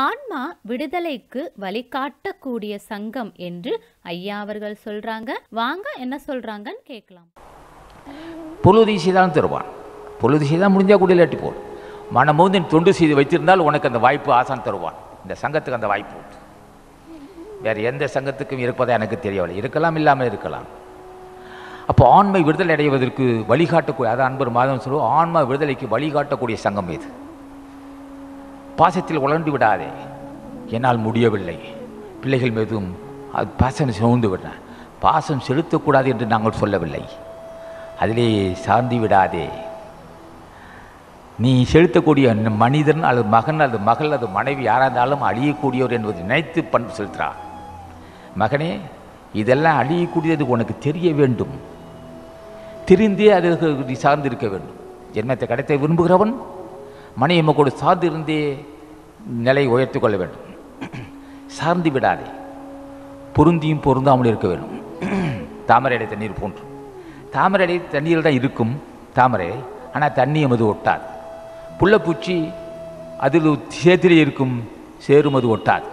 ஆன்மா விடுதலைக்கு வழிகாட்டக்கூடிய சங்கம் என்று ஐயா அவர்கள் சொல்றாங்க. வாங்க என்ன சொல்றாங்கன்னு கேட்கலாம். பொழுது தான் தருவான். பொழுது தான் முடிஞ்சால் கூட இல்லாட்டி போல் மனமோந்து நீ தொண்டு செய்து வைத்திருந்தால் உனக்கு அந்த வாய்ப்பு ஆசான் தருவான். இந்த சங்கத்துக்கு அந்த வாய்ப்பு உண்டு. வேறு எந்த சங்கத்துக்கும் இருப்பதாக எனக்கு தெரியவில்லை. இருக்கலாம் இல்லாமல் இருக்கலாம். அப்போ ஆண்மை விடுதலை அடைவதற்கு வழிகாட்டக்கூடிய அதான் அன்பர் மாதம் சொல்லுவோம் ஆன்மா விடுதலைக்கு வழிகாட்டக்கூடிய சங்கம் இது. பாசத்தில் உழண்டு விடாதே. என்னால் முடியவில்லை. பிள்ளைகள் மீதும் அது பாசம் சுமந்து விடுறேன் பாசம் செலுத்தக்கூடாது என்று நாங்கள் சொல்லவில்லை. அதிலே சார்ந்து விடாதே. நீ செலுத்தக்கூடிய மனிதன் அல்லது மகன் அல்லது மகள் அல்லது மனைவி யாராக இருந்தாலும் அழியக்கூடியவர் என்பதை நினைத்து பண்பு செலுத்துகிறார் மகனே இதெல்லாம் அழியக்கூடியது உனக்கு தெரிய வேண்டும். தெரிந்தே அதற்கு நீ சார்ந்திருக்க வேண்டும். ஜென்மத்தை கிடைத்த விரும்புகிறவன் மனைவி சார்ந்து இருந்தே நிலை உயர்த்தி கொள்ள வேண்டும். சார்ந்து விடாதே. பொருந்தியும் பொருந்தாமல் இருக்க வேண்டும். தாமரை அடை தண்ணீர் போன்று. தாமரை அடை தண்ணீரில் தான் இருக்கும் தாமரை ஆனால் தண்ணி எமது ஒட்டாது. புள்ளப்பூச்சி அதில் சேத்திலே இருக்கும் சேரும் அது ஒட்டாது.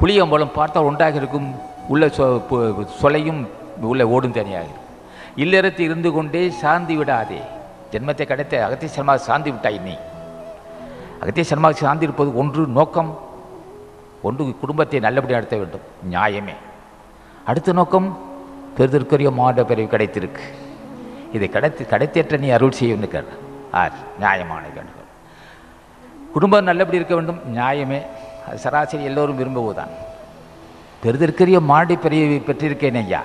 புளியம்பழம் பார்த்தால் ஒன்றாக இருக்கும் உள்ள சொ சொலையும் உள்ள ஓடும் தனியாக இருக்கும். இல்லறத்தில் இருந்து கொண்டே சார்ந்து விடாதே. ஜென்மத்தை கிடைத்த அகத்திய சாந்தி சார்ந்து விட்டாய் நீ. அகத்திய சன்மார்க்க சாந்தி இருப்பது ஒன்று நோக்கம் ஒன்று குடும்பத்தை நல்லபடி நடத்த வேண்டும். நியாயமே. அடுத்த நோக்கம் பெருதற்குரிய மாட பிரிவு கிடைத்திருக்கு. இதை கிடைத்து கிடைத்தேற்ற நீ அருள் செய்ய வேண்டும் ஆர் நியாயமான வேண்டும் குடும்பம் நல்லபடி இருக்க வேண்டும். நியாயமே. அது சராசரி எல்லோரும் விரும்புவதுதான். பெருதற்குரிய மாடி பிரிவை பெற்றிருக்கேன் ஐயா.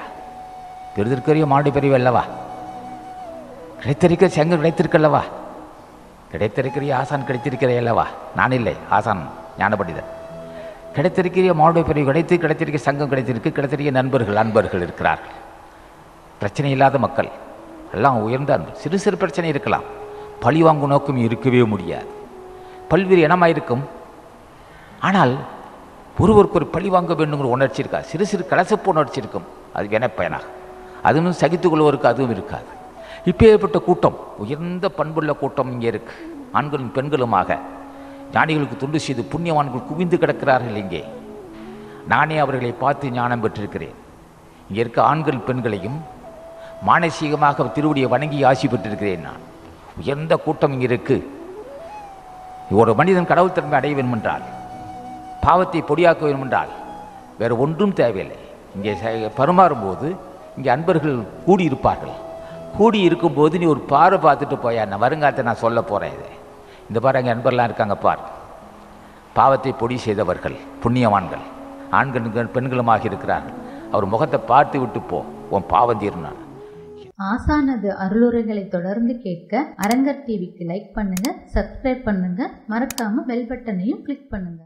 பெருதற்குரிய மாடி பிரிவு அல்லவா? கிடைத்திருக்க செங்கல் கிடைத்திருக்கல்லவா? கிடைத்திருக்கிற ஆசான் கிடைத்திருக்கிறே அல்லவா? நான் இல்லை. ஆசான் ஞானபண்டிதன் கிடைத்திருக்கிற மானுட பிரிவு கிடைத்து கிடைத்திருக்க சங்கம் கிடைத்திருக்கு கிடைத்திருக்க நண்பர்கள் அன்பர்கள் இருக்கிறார்கள். பிரச்சனை இல்லாத மக்கள். எல்லாம் உயர்ந்த அன்பு. சிறு சிறு பிரச்சனை இருக்கலாம். பழி வாங்கும் நோக்கம் இருக்கவே முடியாது. பல்வேறு இனமாக இருக்கும் ஆனால் ஒருவருக்கு ஒரு பழி வாங்க வேண்டுங்கிற உணர்ச்சி இருக்காது சிறு சிறு கலசப்பு உணர்ச்சி இருக்கும். அது வினைப்பயனாக அதுவும் சகித்துக் அதுவும் இருக்காது. இப்போ ஏற்பட்ட கூட்டம் உயர்ந்த பண்புள்ள கூட்டம் இங்கே இருக்கு. ஆண்களும் பெண்களுமாக. ஞானிகளுக்கு தொண்டு செய்து புண்ணியவான்கள் குவிந்து கிடக்கிறார்கள் இங்கே. நானே அவர்களை பார்த்து ஞானம் பெற்றிருக்கிறேன். இங்கே இருக்க ஆண்கள் பெண்களையும் மானசீகமாக திருவடியை வணங்கி ஆசி பெற்றிருக்கிறேன் நான். உயர்ந்த கூட்டம் இங்கே இருக்கு. ஒரு மனிதன் கடவுள் தன்மை அடைய வேண்டுமென்றால் பாவத்தை பொடியாக்க வேண்டுமென்றால் வேறு ஒன்றும் தேவையில்லை. இங்கே பருமாறும் போது இங்கே அன்பர்கள் கூடியிருப்பார்கள். கூடி இருக்கும்போது நீ ஒரு பாறை பார்த்துட்டு போயா நான் வருங்காலத்தை நான் சொல்ல போகிறேன் இது. இந்த பாரு அங்கே அன்பர்லாம் இருக்காங்க பார். பாவத்தை பொடி செய்தவர்கள் புண்ணியவான்கள் ஆண்கள் பெண்களுமாக இருக்கிறார்கள். அவர் முகத்தை பார்த்து விட்டு போ உன் பாவம் தீர்னான் ஆசானது அருளுரைகளை தொடர்ந்து கேட்க அரங்கர் டிவிக்கு லைக் பண்ணுங்க சப்ஸ்கிரைப் பண்ணுங்க. மறக்காம பெல் பட்டனையும் கிளிக் பண்ணுங்க.